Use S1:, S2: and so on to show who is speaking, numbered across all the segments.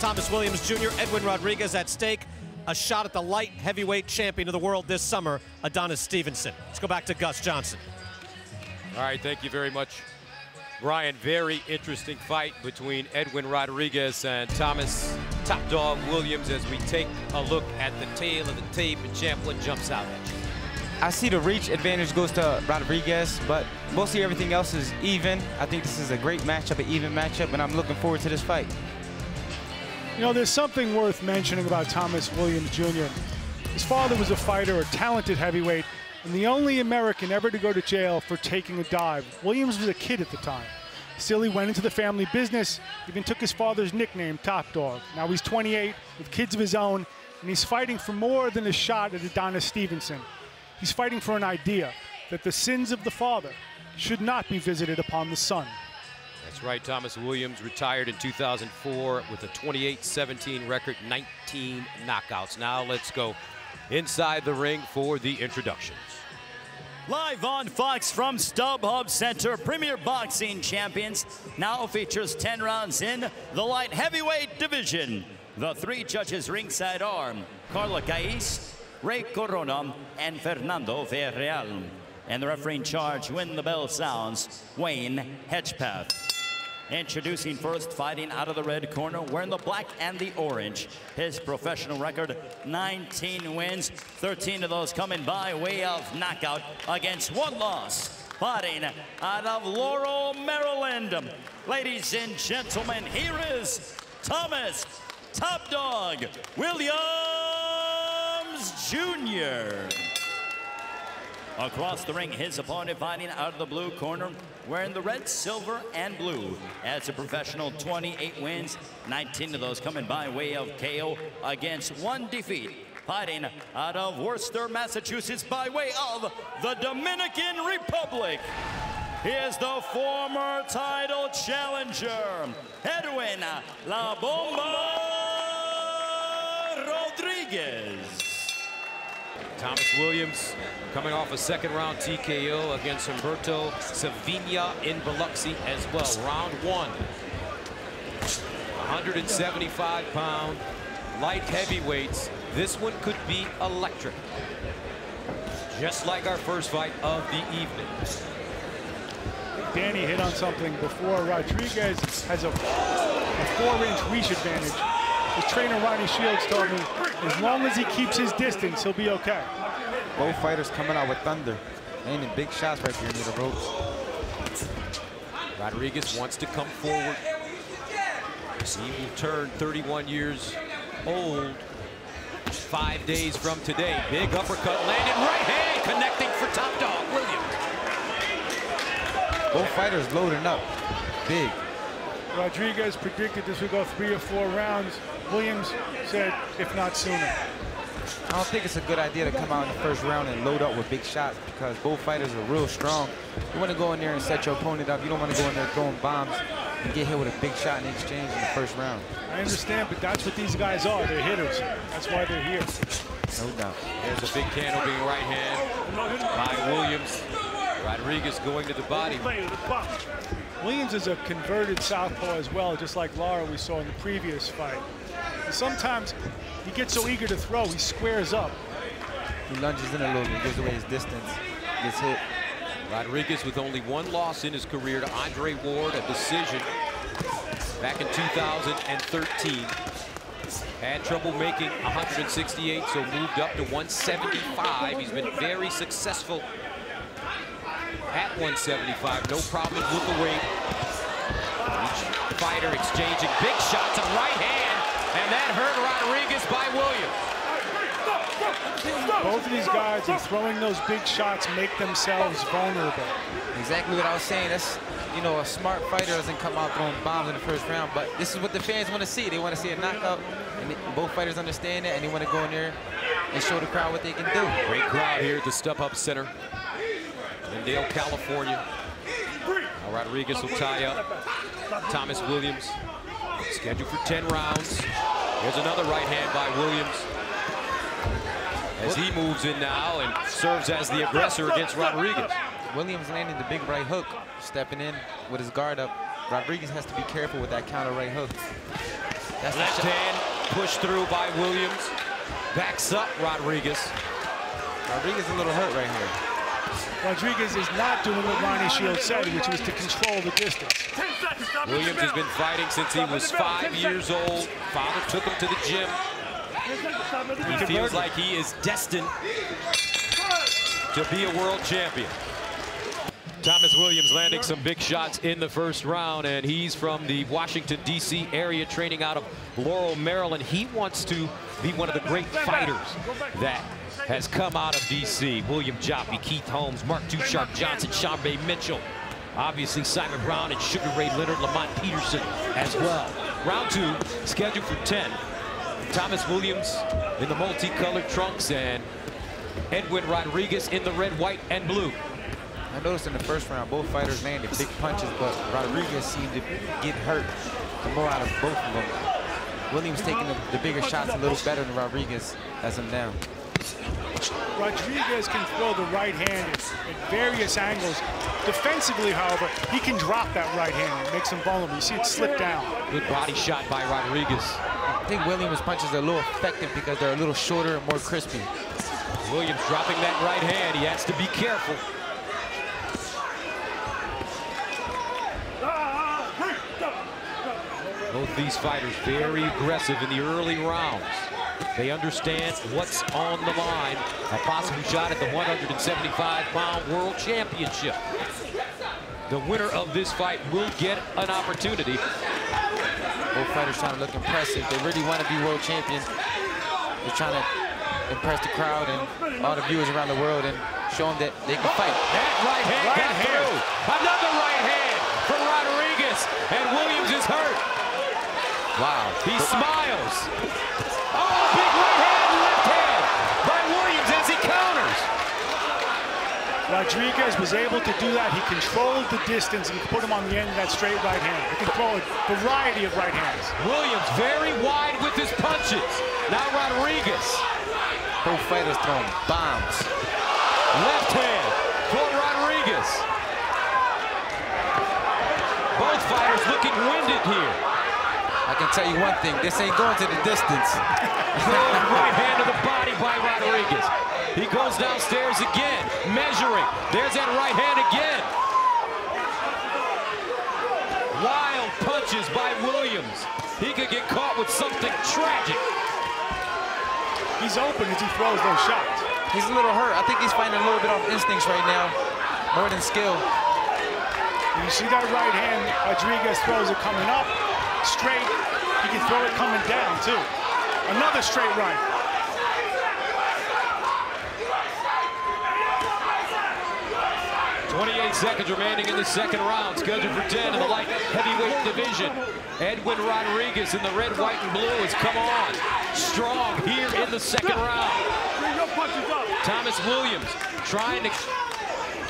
S1: Thomas Williams Jr., Edwin Rodriguez at stake. A shot at the light heavyweight champion of the world this summer, Adonis Stevenson. Let's go back to Gus Johnson.
S2: All right, thank you very much. Brian, very interesting fight between Edwin Rodriguez and Thomas Top Dog Williams as we take a look at the tale of the tape and Champlin jumps out at you?
S3: I see the reach advantage goes to Rodriguez, but mostly everything else is even. I think this is a great matchup, an even matchup, and I'm looking forward to this fight.
S4: You know, there's something worth mentioning about Thomas Williams Jr. His father was a fighter, a talented heavyweight, and the only American ever to go to jail for taking a dive. Williams was a kid at the time. Still, he went into the family business, even took his father's nickname, Top Dog. Now he's 28 with kids of his own, and he's fighting for more than a shot at Adonis Stevenson. He's fighting for an idea that the sins of the father should not be visited upon the son.
S2: Right, Thomas Williams retired in 2004 with a 28-17 record, 19 knockouts. Now let's go inside the ring for the introductions.
S5: Live on Fox from StubHub Center, Premier Boxing Champions now features 10 rounds in the light heavyweight division. The three judges ringside are Carla Caiz, Ray Corona, and Fernando Villarreal. And the referee in charge, when the bell sounds, Wayne Hedgpeth. Introducing first, fighting out of the red corner, wearing the black and the orange. His professional record, 19 wins, 13 of those coming by way of knockout against one loss. Fighting out of Laurel, Maryland. Ladies and gentlemen, here is Thomas Top Dog Williams Jr. Across the ring, his opponent fighting out of the blue corner, wearing the red, silver, and blue. As a professional, 28 wins, 19 of those coming by way of KO against one defeat. Fighting out of Worcester, Massachusetts by way of the Dominican Republic. He is the former title challenger, Edwin La Bomba Rodriguez.
S2: Thomas Williams coming off a second round TKO against Humberto Savigne in Biloxi as well. Round one. 175 pound light heavyweights. This one could be electric. Just like our first fight of the evening.
S4: Danny hit on something before. Rodriguez has a, a four-inch reach advantage. His trainer, Ronnie Shields, told me as long as he keeps his distance, he'll be okay.
S3: Both fighters coming out with thunder. Aiming big shots right here near the ropes.
S2: Rodriguez wants to come forward. He will turn 31 years old five days from today. Big uppercut landed right hand connecting for top dog William.
S3: Both fighters loading up big.
S4: Rodriguez predicted this would go three or four rounds. Williams said, if not sooner.
S3: I don't think it's a good idea to come out in the first round and load up with big shots because both fighters are real strong. You want to go in there and set your opponent up. You don't want to go in there throwing bombs and get hit with a big shot in exchange in the first round.
S4: I understand, but that's what these guys are. They're hitters. That's why they're here.
S3: No doubt.
S2: There's a big canopy right hand by Williams. Rodriguez going to the body.
S4: Williams is a converted southpaw as well, just like Lara we saw in the previous fight. Sometimes he gets so eager to throw, he squares up.
S3: He lunges in a little bit, gives away his distance, gets hit.
S2: Rodriguez with only one loss in his career to Andre Ward, a decision back in 2013. Had trouble making 168, so moved up to 175. He's been very successful at 175. No problem with the weight. Each fighter exchanging big shots on right hand, and that hurt Rodriguez by Williams.
S4: Both of these guys are throwing those big shots, make themselves vulnerable.
S3: Exactly what I was saying. That's, you know, a smart fighter doesn't come out throwing bombs in the first round, but this is what the fans want to see. They want to see a knockout, and both fighters understand that, and they want to go in there and show the crowd what they can do.
S2: Great crowd here at the StubHub Center in Dale, California. Now Rodriguez will tie up Thomas Williams. Scheduled for 10 rounds. Here's another right hand by Williams. As he moves in now and serves as the aggressor against Rodriguez.
S3: Williams landing the big right hook, stepping in with his guard up. Rodriguez has to be careful with that counter right hook. That's
S2: Left
S3: the
S2: hand pushed through by Williams. Backs up Rodriguez.
S3: Rodriguez a little hurt right here.
S4: Rodriguez is not doing what Ronnie Shields said, which was to control the distance.
S2: Williams has been fighting since he was five years old. Father took him to the gym. He feels like he is destined to be a world champion. Thomas Williams landing some big shots in the first round, and he's from the Washington, D.C. area, training out of Laurel, Maryland. He wants to be one of the great fighters that has come out of D.C. William Joppy, Keith Holmes, Mark Sharp Johnson, Sharmba Mitchell, obviously Simon Brown and Sugar Ray Leonard, Lamont Peterson as well. Round two, scheduled for 10. Thomas Williams in the multicolored trunks and Edwin Rodriguez in the red, white, and blue.
S3: I noticed in the first round, both fighters landed big punches, but Rodriguez seemed to get hurt the more out of both of them. Williams taking the, the bigger shots a little better than Rodriguez has him down.
S4: Rodriguez can throw the right hand at, at various angles. Defensively, however, he can drop that right hand and makes him vulnerable. You see it slip down.
S2: Good body shot by Rodriguez.
S3: I think Williams' punches are a little effective because they're a little shorter and more crispy.
S2: Williams dropping that right hand. He has to be careful. Both these fighters very aggressive in the early rounds. They understand what's on the line. A possible shot at the 175-pound world championship. The winner of this fight will get an opportunity.
S3: Both fighters trying to look impressive. They really want to be world champions. They're trying to impress the crowd and all the viewers around the world and show them that they can fight.
S2: That right hand
S4: Right
S2: got
S4: hand.
S2: through. Another right hand for Rodriguez. And Williams is hurt.
S3: Wow.
S2: He smiles. Oh, big right hand, left hand by Williams as he counters.
S4: Rodriguez was able to do that. He controlled the distance and put him on the end of that straight right hand. He can throw a variety of right hands.
S2: Williams very wide with his punches. Now Rodriguez.
S3: Both fighters throwing bombs.
S2: Left hand for Rodriguez. Both fighters looking winded here.
S3: I can tell you one thing, this ain't going to the distance.
S2: Right hand to the body by Rodriguez. He goes downstairs again, measuring. There's that right hand again. Wild punches by Williams. He could get caught with something tragic.
S4: He's open as he throws those shots.
S3: He's a little hurt. I think he's fighting a little bit off instincts right now, more than skill.
S4: You see that right hand, Rodriguez throws it coming up, straight. He can throw it coming down, too. Another straight right.
S2: 28 seconds remaining in the second round. Scheduled for 10 in the light heavyweight division. Edwin Rodriguez in the red, white, and blue has come on strong here in the second round. Thomas Williams trying to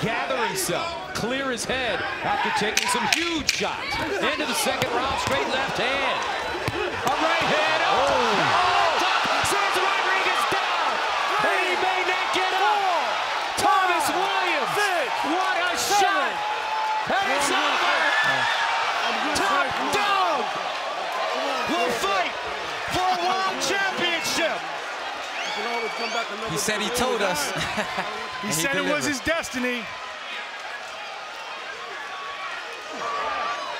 S2: gather himself, clear his head after taking some huge shots. Into the second round, straight left hand. A right hand. Oh! oh! Sends Rodriguez down. And he may not get up. Thomas Williams. What a shot. And it's over. Top dog will fight for a world championship.
S3: He said he told us.
S4: He
S3: And he
S4: said it was his destiny.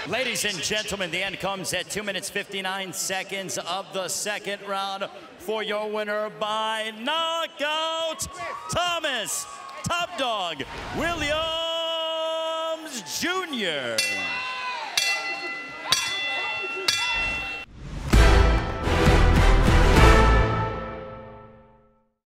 S5: Ladies and gentlemen, the end comes at 2 minutes 59 seconds of the second round for your winner by knockout, Thomas Top Dog Williams Jr.